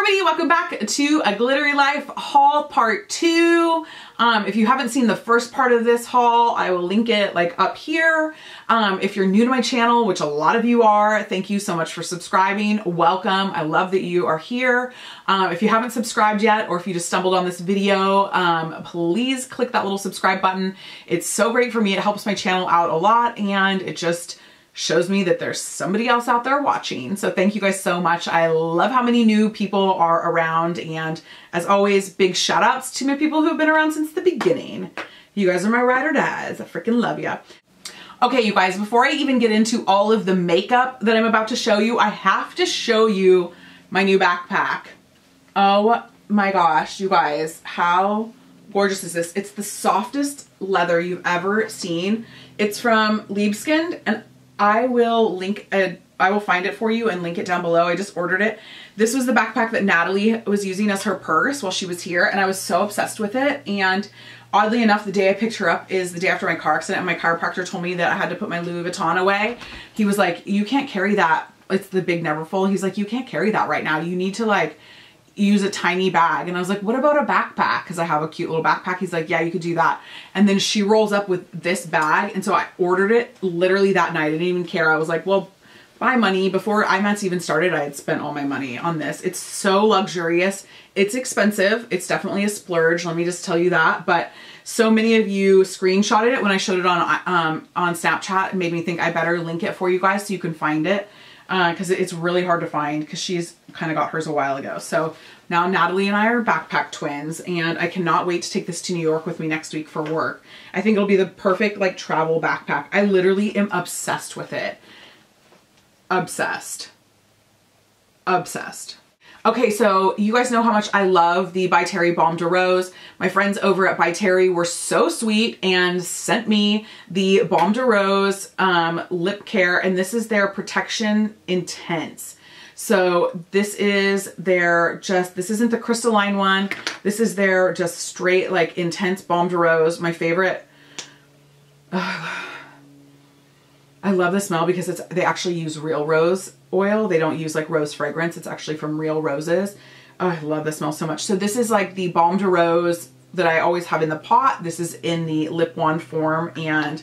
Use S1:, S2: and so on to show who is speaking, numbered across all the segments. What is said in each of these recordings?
S1: everybody, welcome back to a Glittery Life haul part two. Um, if you haven't seen the first part of this haul, I will link it like up here. Um, if you're new to my channel, which a lot of you are, thank you so much for subscribing. Welcome. I love that you are here. Um, if you haven't subscribed yet, or if you just stumbled on this video, um, please click that little subscribe button. It's so great for me. It helps my channel out a lot and it just shows me that there's somebody else out there watching. So thank you guys so much. I love how many new people are around. And as always, big shout outs to my people who have been around since the beginning. You guys are my ride or dies. I freaking love ya. Okay, you guys, before I even get into all of the makeup that I'm about to show you, I have to show you my new backpack. Oh my gosh, you guys, how gorgeous is this? It's the softest leather you've ever seen. It's from Liebeskind and I will link a I will find it for you and link it down below. I just ordered it. This was the backpack that Natalie was using as her purse while she was here and I was so obsessed with it and oddly enough the day I picked her up is the day after my car accident and my chiropractor told me that I had to put my Louis Vuitton away. He was like you can't carry that it's the big Neverfull. He's like you can't carry that right now. You need to like use a tiny bag. And I was like, what about a backpack? Because I have a cute little backpack. He's like, yeah, you could do that. And then she rolls up with this bag. And so I ordered it literally that night. I didn't even care. I was like, well, buy money. Before IMATS even started, I had spent all my money on this. It's so luxurious. It's expensive. It's definitely a splurge. Let me just tell you that. But so many of you screenshotted it when I showed it on, um, on Snapchat. It made me think I better link it for you guys so you can find it because uh, it's really hard to find because she's kind of got hers a while ago. So now Natalie and I are backpack twins and I cannot wait to take this to New York with me next week for work. I think it'll be the perfect like travel backpack. I literally am obsessed with it. Obsessed. Obsessed. Okay, so you guys know how much I love the By Terry Baume de Rose. My friends over at By Terry were so sweet and sent me the Baume de Rose um, lip care, and this is their Protection Intense. So this is their just, this isn't the crystalline one. This is their just straight like intense Baume de Rose. My favorite. Uh, I love the smell because it's they actually use real rose oil. They don't use like rose fragrance. It's actually from real roses. Oh, I love the smell so much. So this is like the Baume de Rose that I always have in the pot. This is in the lip wand form and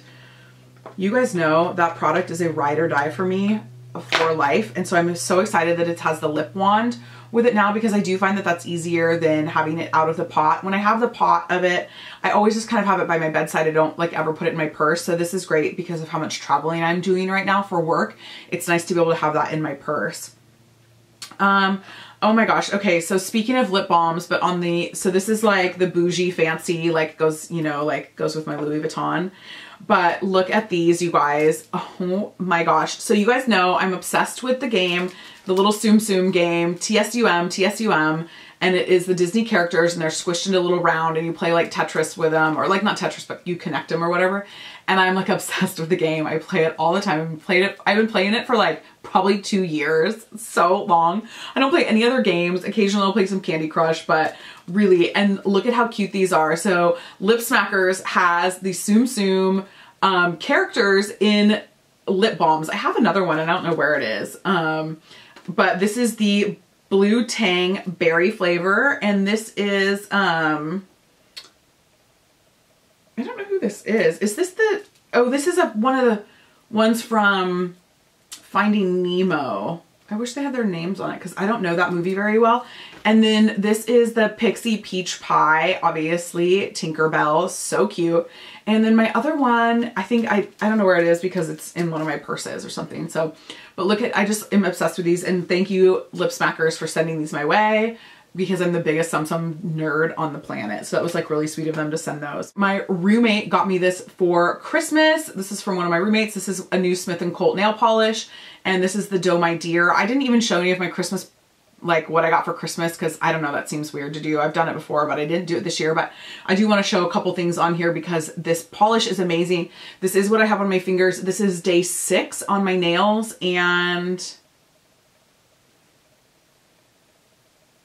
S1: you guys know that product is a ride or die for me for life. And so I'm so excited that it has the lip wand with it now because I do find that that's easier than having it out of the pot. When I have the pot of it, I always just kind of have it by my bedside. I don't like ever put it in my purse. So this is great because of how much traveling I'm doing right now for work. It's nice to be able to have that in my purse. Um, oh my gosh. Okay. So speaking of lip balms, but on the, so this is like the bougie fancy, like goes, you know, like goes with my Louis Vuitton. But look at these, you guys. Oh my gosh. So you guys know I'm obsessed with the game the little Tsum Tsum game, TSUM, TSUM, and it is the Disney characters and they're squished into a little round and you play like Tetris with them or like not Tetris but you connect them or whatever and I'm like obsessed with the game. I play it all the time. I've played it I've been playing it for like probably two years. So long. I don't play any other games. Occasionally I'll play some Candy Crush but really and look at how cute these are. So Lip Smackers has the Tsum Tsum um, characters in lip balms. I have another one. And I don't know where it is. Um, but this is the Blue Tang berry flavor. And this is, um, I don't know who this is. Is this the, oh, this is a one of the ones from Finding Nemo. I wish they had their names on it because I don't know that movie very well. And then this is the Pixie Peach Pie, obviously, Tinkerbell, so cute. And then my other one, I think, I, I don't know where it is because it's in one of my purses or something. So, but look at, I just am obsessed with these and thank you Lip Smackers for sending these my way because I'm the biggest Tsum Tsum nerd on the planet. So that was like really sweet of them to send those. My roommate got me this for Christmas. This is from one of my roommates. This is a new Smith & Cult nail polish. And this is the Doe My Dear. I didn't even show any of my Christmas like what I got for Christmas because I don't know, that seems weird to do. I've done it before, but I didn't do it this year. But I do want to show a couple things on here because this polish is amazing. This is what I have on my fingers. This is day six on my nails and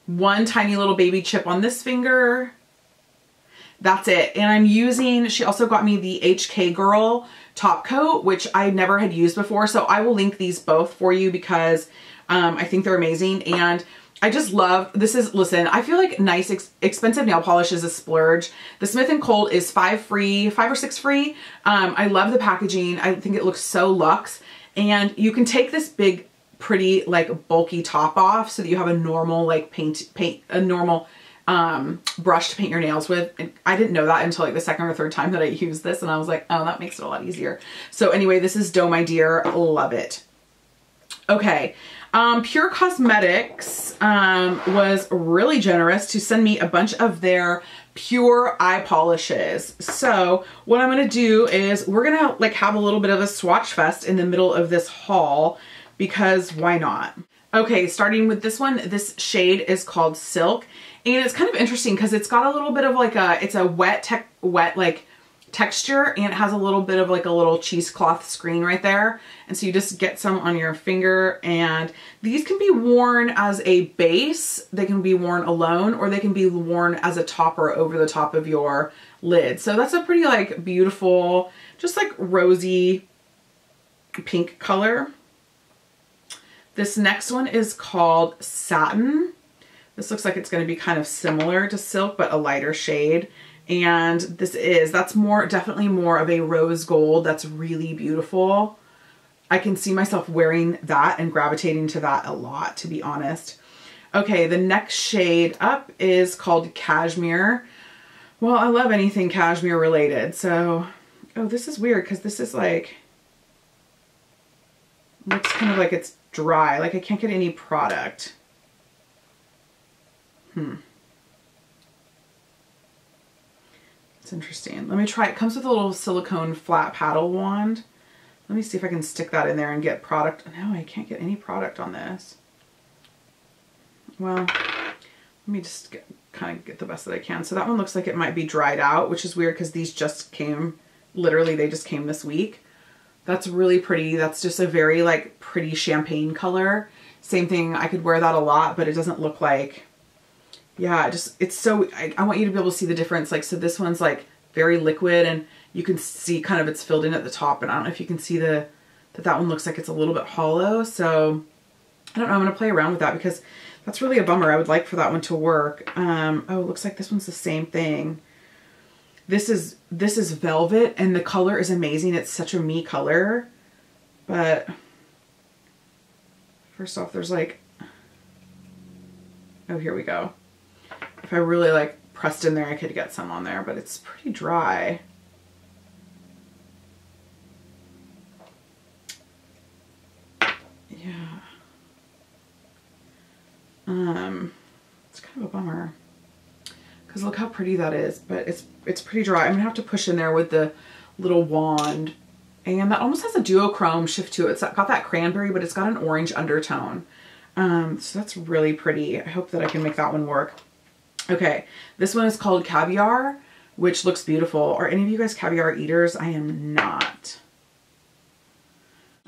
S1: one tiny little baby chip on this finger. That's it. And I'm using, she also got me the HK Girl top coat, which I never had used before. So I will link these both for you because um, I think they're amazing. And I just love, this is, listen, I feel like nice, ex expensive nail polish is a splurge. The Smith & Cult is five free, five or six free. Um, I love the packaging. I think it looks so luxe. And you can take this big, pretty, like bulky top off so that you have a normal, like paint, paint, a normal um, brush to paint your nails with. And I didn't know that until like the second or third time that I used this. And I was like, oh, that makes it a lot easier. So anyway, this is Doe My Dear. Love it. Okay. Um, Pur Cosmetics um, was really generous to send me a bunch of their Pur eye polishes. So what I'm going to do is we're going to like have a little bit of a swatch fest in the middle of this haul because why not? Okay, starting with this one, this shade is called Silk and it's kind of interesting because it's got a little bit of like a, it's a wet tech, wet like texture and it has a little bit of like a little cheesecloth screen right there. And so you just get some on your finger and these can be worn as a base. They can be worn alone or they can be worn as a topper over the top of your lid. So that's a pretty like beautiful, just like rosy pink color. This next one is called Satin. This looks like it's going to be kind of similar to Silk, but a lighter shade. And this is, that's more, definitely more of a rose gold. That's really beautiful. I can see myself wearing that and gravitating to that a lot, to be honest. Okay, the next shade up is called Cashmere. Well, I love anything cashmere related. So, oh, this is weird because this is like, looks kind of like it's dry. Like I can't get any product. Hmm. It's interesting. Let me try. It comes with a little silicone flat paddle wand. Let me see if I can stick that in there and get product. No, I can't get any product on this. Well, let me just get, kind of get the best that I can. So that one looks like it might be dried out, which is weird because these just came, literally they just came this week. That's really pretty. That's just a very like pretty champagne color. Same thing, I could wear that a lot, but it doesn't look like yeah, just it's so I, I want you to be able to see the difference. Like, so this one's like very liquid and you can see kind of it's filled in at the top. And I don't know if you can see the that that one looks like it's a little bit hollow. So I don't know. I'm to play around with that because that's really a bummer. I would like for that one to work. Um, oh, it looks like this one's the same thing. This is, this is velvet and the color is amazing. It's such a me color, but first off, there's like, oh, here we go. If I really like pressed in there, I could get some on there, but it's pretty dry. Yeah. Um, it's kind of a bummer because look how pretty that is, but it's, it's pretty dry. I'm gonna have to push in there with the little wand and that almost has a duochrome shift to it. It's got that cranberry, but it's got an orange undertone. Um, so that's really pretty. I hope that I can make that one work. Okay, this one is called Caviar, which looks beautiful. Are any of you guys caviar eaters? I am not.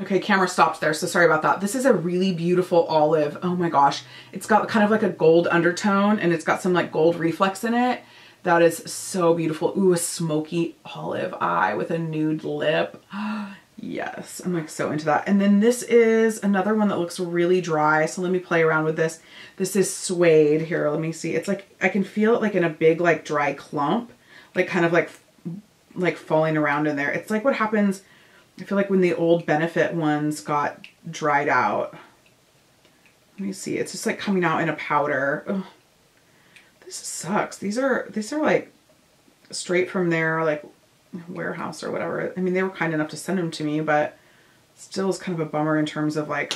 S1: Okay, camera stopped there, so sorry about that. This is a really beautiful olive. Oh my gosh. It's got kind of like a gold undertone and it's got some like gold reflex in it. That is so beautiful. Ooh, a smoky olive eye with a nude lip. Yes, I'm like so into that. And then this is another one that looks really dry. So let me play around with this. This is suede here. Let me see. It's like, I can feel it like in a big like dry clump, like kind of like, like falling around in there. It's like what happens, I feel like when the old Benefit ones got dried out. Let me see. It's just like coming out in a powder. Ugh. This sucks. These are, these are like straight from there, like warehouse or whatever. I mean, they were kind enough to send them to me, but still is kind of a bummer in terms of like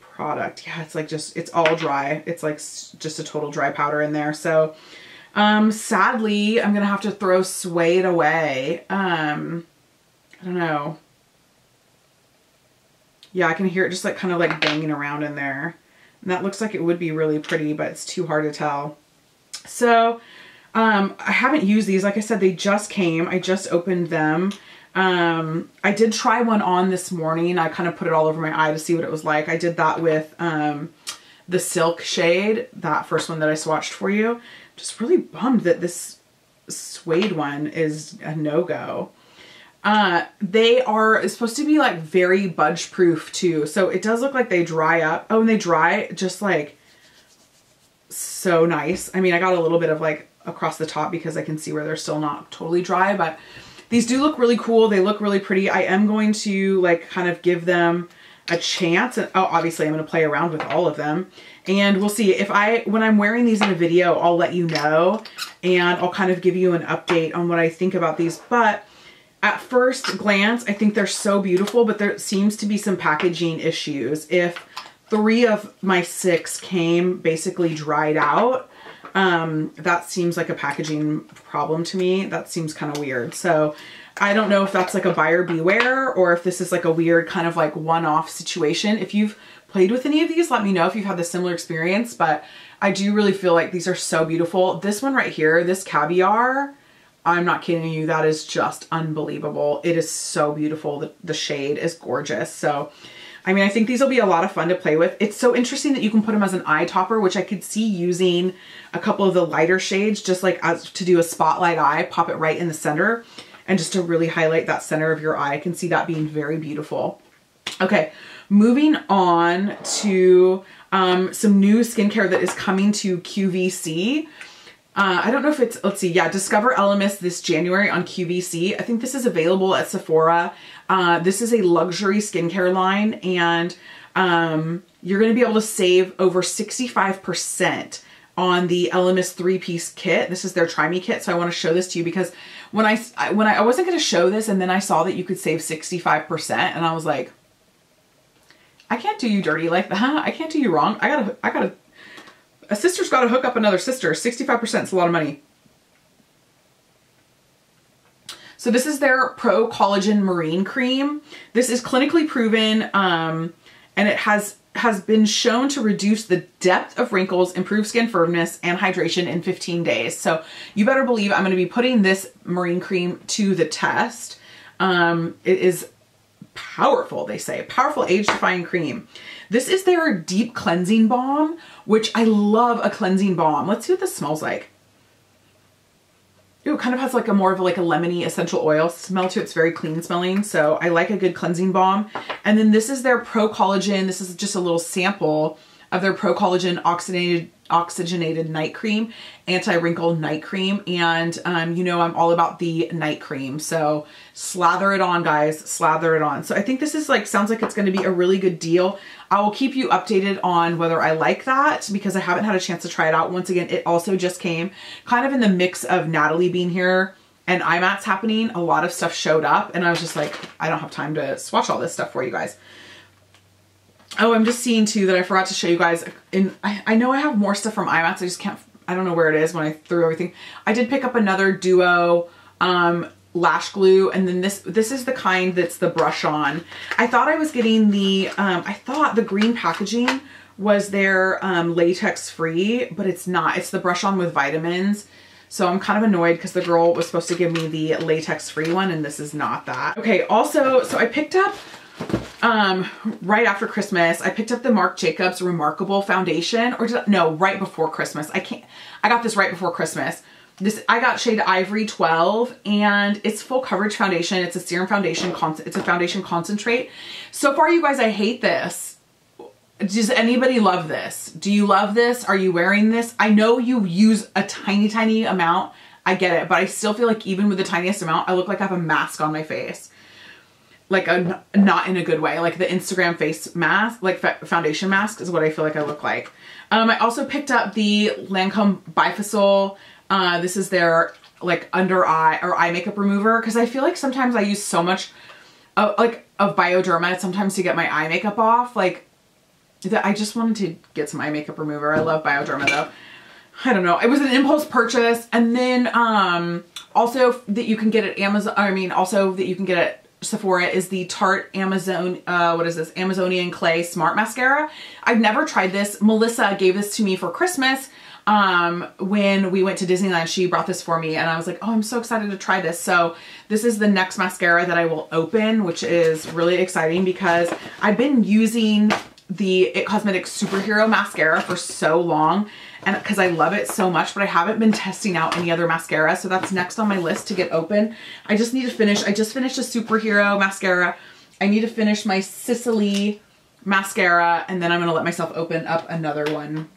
S1: product. Yeah, it's like just, it's all dry. It's like just a total dry powder in there. So, um, sadly, I'm going to have to throw Suede away. Um, I don't know. Yeah, I can hear it just like kind of like banging around in there. And that looks like it would be really pretty, but it's too hard to tell. So um, I haven't used these. Like I said, they just came. I just opened them. Um, I did try one on this morning. I kind of put it all over my eye to see what it was like. I did that with um, the Silk shade, that first one that I swatched for you. Just really bummed that this suede one is a no-go. Uh, they are supposed to be like very budge proof too. So it does look like they dry up. Oh, and they dry just like so nice. I mean, I got a little bit of like across the top because I can see where they're still not totally dry, but these do look really cool. They look really pretty. I am going to like kind of give them a chance. And oh, obviously I'm going to play around with all of them and we'll see if I, when I'm wearing these in a video, I'll let you know and I'll kind of give you an update on what I think about these. But at first glance, I think they're so beautiful, but there seems to be some packaging issues. If three of my six came basically dried out, um, that seems like a packaging problem to me. That seems kind of weird. So I don't know if that's like a buyer beware or if this is like a weird kind of like one-off situation. If you've played with any of these, let me know if you've had the similar experience, but I do really feel like these are so beautiful. This one right here, this caviar, I'm not kidding you, that is just unbelievable. It is so beautiful. The, the shade is gorgeous. So, I mean, I think these will be a lot of fun to play with. It's so interesting that you can put them as an eye topper, which I could see using a couple of the lighter shades, just like as to do a spotlight eye, pop it right in the center, and just to really highlight that center of your eye. I can see that being very beautiful. Okay, moving on to um, some new skincare that is coming to QVC. Uh, I don't know if it's, let's see, yeah, Discover Elemis this January on QVC. I think this is available at Sephora. Uh, this is a luxury skincare line and um, you're going to be able to save over 65% on the Elemis three-piece kit. This is their Try Me kit, so I want to show this to you because when I, when I, I wasn't going to show this and then I saw that you could save 65% and I was like, I can't do you dirty like that. I can't do you wrong. I gotta, I gotta, a sister's gotta hook up another sister. 65% is a lot of money. So this is their Pro Collagen Marine Cream. This is clinically proven um, and it has has been shown to reduce the depth of wrinkles, improve skin firmness, and hydration in 15 days. So you better believe I'm going to be putting this marine cream to the test. Um, it is powerful, they say. Powerful age-defying cream. This is their deep cleansing balm, which I love a cleansing balm. Let's see what this smells like. Ooh, it kind of has like a more of like a lemony essential oil smell to it. It's very clean smelling. So I like a good cleansing balm. And then this is their Pro Collagen. This is just a little sample of their Pro Collagen Oxygenated oxygenated night cream, anti-wrinkle night cream. And um, you know, I'm all about the night cream. So slather it on guys, slather it on. So I think this is like, sounds like it's going to be a really good deal. I will keep you updated on whether I like that because I haven't had a chance to try it out. Once again, it also just came kind of in the mix of Natalie being here and IMATS happening. A lot of stuff showed up and I was just like, I don't have time to swatch all this stuff for you guys. Oh, I'm just seeing too that I forgot to show you guys. In I, I know I have more stuff from IMATS. I just can't, I don't know where it is when I threw everything. I did pick up another Duo um, lash glue and then this this is the kind that's the brush on. I thought I was getting the, um, I thought the green packaging was their um, latex free, but it's not. It's the brush on with vitamins. So I'm kind of annoyed because the girl was supposed to give me the latex free one and this is not that. Okay, also, so I picked up um, right after Christmas, I picked up the Marc Jacobs Remarkable Foundation, or I, no, right before Christmas. I can't, I got this right before Christmas. This, I got shade Ivory 12 and it's full coverage foundation. It's a serum foundation, it's a foundation concentrate. So far, you guys, I hate this. Does anybody love this? Do you love this? Are you wearing this? I know you use a tiny, tiny amount. I get it, but I still feel like even with the tiniest amount, I look like I have a mask on my face like a not in a good way like the instagram face mask like foundation mask is what i feel like i look like um i also picked up the lancome bifacil uh this is their like under eye or eye makeup remover because i feel like sometimes i use so much of, like of bioderma sometimes to get my eye makeup off like that i just wanted to get some eye makeup remover i love bioderma though I don't know. It was an impulse purchase. And then um, also that you can get at Amazon. I mean, also that you can get at Sephora is the Tarte Amazon, uh, what is this? Amazonian Clay Smart Mascara. I've never tried this. Melissa gave this to me for Christmas um, when we went to Disneyland. She brought this for me and I was like, oh, I'm so excited to try this. So this is the next mascara that I will open, which is really exciting because I've been using the It Cosmetics Superhero Mascara for so long and because I love it so much, but I haven't been testing out any other mascara. So that's next on my list to get open. I just need to finish. I just finished a Superhero Mascara. I need to finish my Sisley mascara and then I'm going to let myself open up another one.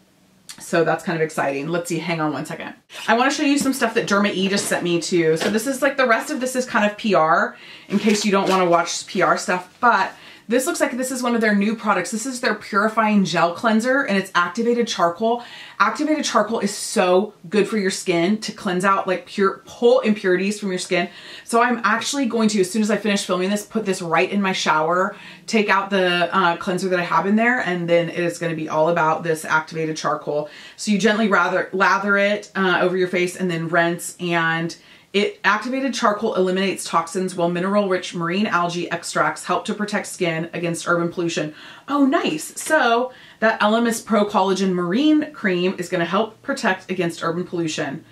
S1: So that's kind of exciting. Let's see, hang on one second. I want to show you some stuff that Derma E just sent me too. So this is like the rest of this is kind of PR in case you don't want to watch PR stuff, but this looks like this is one of their new products. This is their purifying gel cleanser and it's activated charcoal. Activated charcoal is so good for your skin to cleanse out like pure pull impurities from your skin. So I'm actually going to, as soon as I finish filming this, put this right in my shower, take out the uh, cleanser that I have in there, and then it is gonna be all about this activated charcoal. So you gently rather lather it uh, over your face and then rinse and it activated charcoal eliminates toxins while mineral-rich marine algae extracts help to protect skin against urban pollution. Oh, nice. So that Elemis Pro Collagen Marine Cream is going to help protect against urban pollution.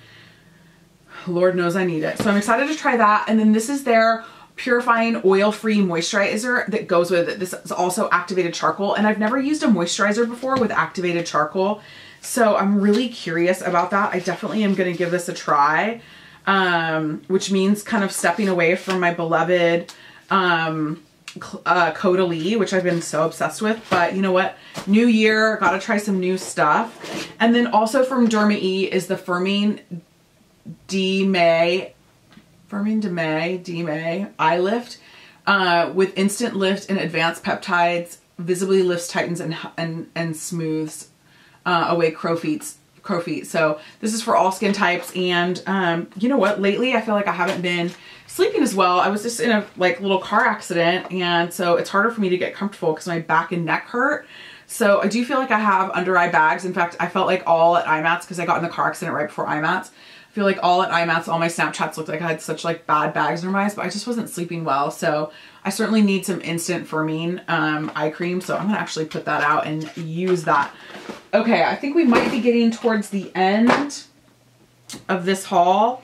S1: Lord knows I need it. So I'm excited to try that. And then this is their purifying oil-free moisturizer that goes with it. This is also activated charcoal. And I've never used a moisturizer before with activated charcoal. So I'm really curious about that. I definitely am going to give this a try um, which means kind of stepping away from my beloved um, uh, Caudalie, which I've been so obsessed with. But you know what? New year, gotta try some new stuff. And then also from Derma E is the Firming D May, Firming de May, D May Eye Lift uh, with instant lift and advanced peptides, visibly lifts, tightens, and and and smooths uh, away crow feet crow feet. So this is for all skin types. And um, you know what? Lately, I feel like I haven't been sleeping as well. I was just in a like little car accident. And so it's harder for me to get comfortable because my back and neck hurt. So I do feel like I have under eye bags. In fact, I felt like all at IMATS because I got in the car accident right before IMATS. I feel like all at IMATS, all my Snapchats looked like I had such like bad bags under my eyes, but I just wasn't sleeping well. So I certainly need some instant firming um, eye cream. So I'm gonna actually put that out and use that. Okay, I think we might be getting towards the end of this haul.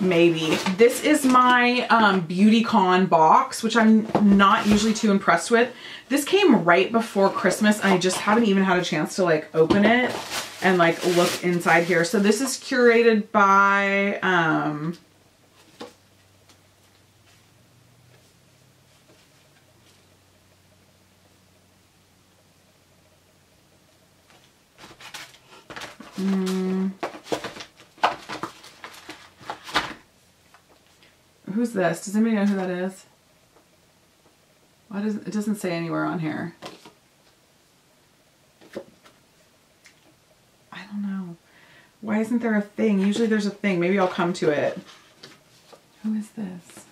S1: Maybe. This is my um, BeautyCon box, which I'm not usually too impressed with. This came right before Christmas and I just haven't even had a chance to like open it and like look inside here. So this is curated by, um, Mm. Who's this? Does anybody know who that is? Why does it doesn't say anywhere on here? I don't know. Why isn't there a thing? Usually there's a thing. Maybe I'll come to it. Who is this?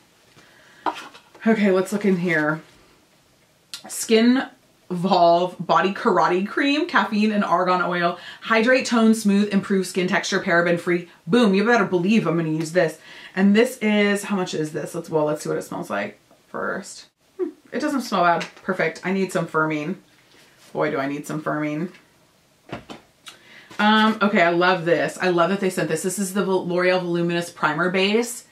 S1: Okay, let's look in here. Skin Volve Body Karate Cream, caffeine and argan oil, hydrate, tone, smooth, improve skin texture, paraben free. Boom, you better believe I'm gonna use this. And this is, how much is this? Let's, well, let's see what it smells like first. Hmm, it doesn't smell bad. Perfect. I need some firming. Boy, do I need some firming. Um, okay, I love this. I love that they sent this. This is the L'Oreal Voluminous Primer Base.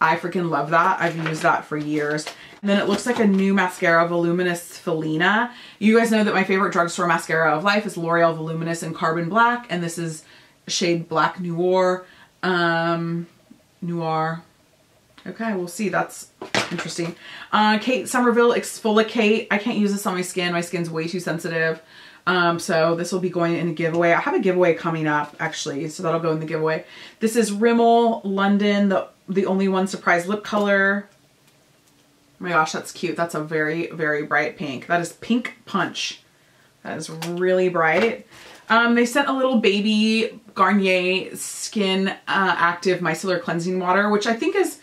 S1: I freaking love that. I've used that for years. And then it looks like a new mascara, Voluminous Feline. You guys know that my favorite drugstore mascara of life is L'Oreal Voluminous in Carbon Black. And this is shade Black Noir. Um, Noir. Okay, we'll see. That's interesting. Uh, Kate Somerville Exfoliate. I can't use this on my skin. My skin's way too sensitive. Um, so this will be going in a giveaway. I have a giveaway coming up actually, so that'll go in the giveaway. This is Rimmel London, the, the only one surprise lip color. Oh my gosh, that's cute. That's a very, very bright pink. That is Pink Punch. That is really bright. Um, they sent a little baby Garnier Skin uh, Active Micellar Cleansing Water, which I think is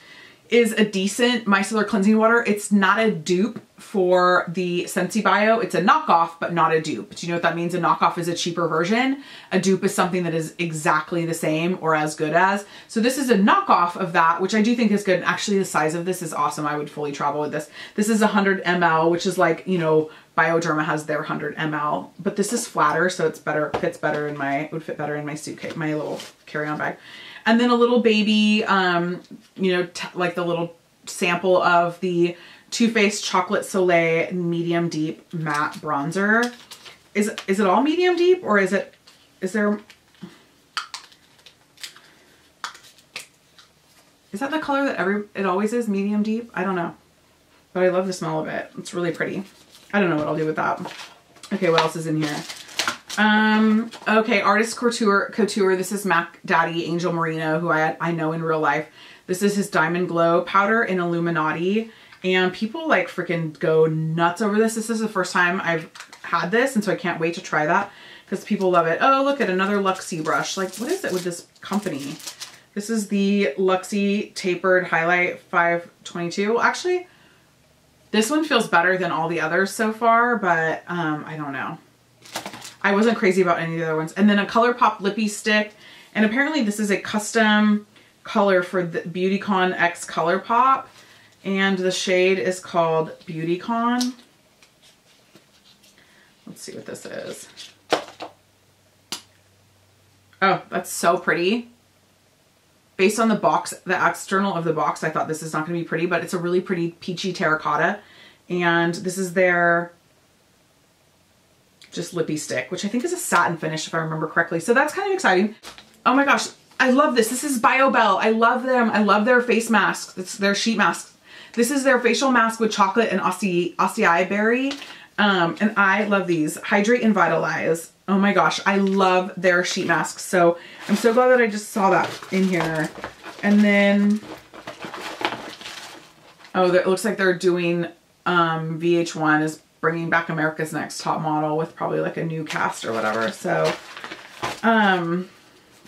S1: is a decent micellar cleansing water. It's not a dupe for the Sensibio. It's a knockoff, but not a dupe. Do you know what that means? A knockoff is a cheaper version. A dupe is something that is exactly the same or as good as. So this is a knockoff of that, which I do think is good. And actually the size of this is awesome. I would fully travel with this. This is 100 ml, which is like, you know, Bioderma has their 100 ml, but this is flatter, so it's better, fits better in my, would fit better in my suitcase, my little carry-on bag. And then a little baby, um, you know, like the little sample of the Too Faced Chocolate Soleil Medium Deep Matte Bronzer. Is, is it all medium deep or is it, is there, is that the color that every, it always is, medium deep? I don't know. But I love the smell of it. It's really pretty. I don't know what I'll do with that. Okay, what else is in here? Um, okay, Artist Couture, Couture. This is Mac Daddy Angel Merino, who I, I know in real life. This is his Diamond Glow powder in Illuminati. And people like freaking go nuts over this. This is the first time I've had this, and so I can't wait to try that because people love it. Oh, look at another Luxie brush. Like, what is it with this company? This is the Luxie Tapered Highlight 522. Actually, this one feels better than all the others so far, but um, I don't know. I wasn't crazy about any of the other ones. And then a ColourPop lippy Stick. And apparently this is a custom color for the Beautycon X ColourPop. And the shade is called Beautycon. Let's see what this is. Oh, that's so pretty. Based on the box, the external of the box, I thought this is not going to be pretty, but it's a really pretty peachy terracotta. And this is their just lippy stick, which I think is a satin finish if I remember correctly. So that's kind of exciting. Oh my gosh, I love this. This is BioBell. I love them. I love their face masks. It's their sheet masks. This is their facial mask with chocolate and acai berry. Um, and I love these. Hydrate and Vitalize. Oh my gosh, I love their sheet masks. So I'm so glad that I just saw that in here. And then, oh, it looks like they're doing um, VH1 is bringing back America's Next Top Model with probably like a new cast or whatever. So, um,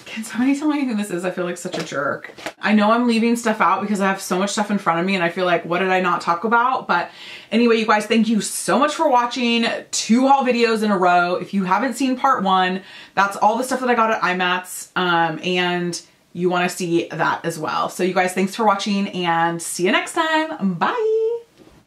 S1: can somebody tell me who this is? I feel like such a jerk. I know I'm leaving stuff out because I have so much stuff in front of me and I feel like, what did I not talk about? But anyway, you guys, thank you so much for watching two haul videos in a row. If you haven't seen part one, that's all the stuff that I got at IMATS. Um, and you want to see that as well. So you guys, thanks for watching and see you next time. Bye.